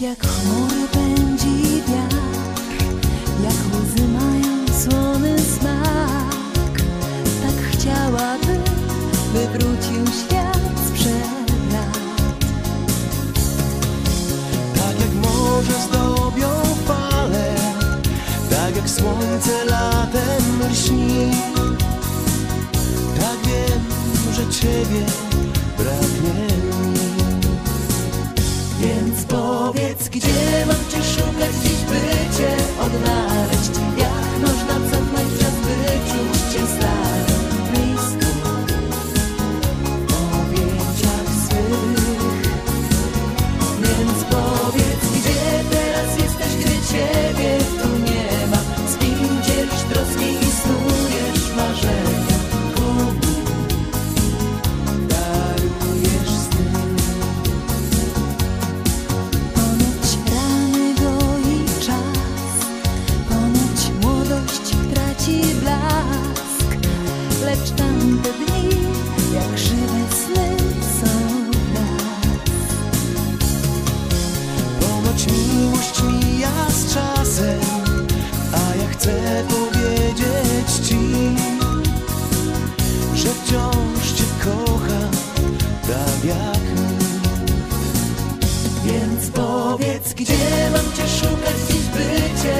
Tak jak chmury pędzi wiatr, jak łzy mają słony smak, tak chciałabym, by wrócił świat sprzed lat. Tak jak morze zdobią fale Tak jak słońce latem lśni Tak wiem, że Ciebie Gdzie mam mám těšu, lecz tamte dni, jak żywe sny, są nas. Ponoć miłość mija z czasem A ja chcę powiedzieć Ci Że wciąż Cię kocham Tak jak Więc powiedz, gdzie mam Cię szukać, dziś by Cię odnaleźć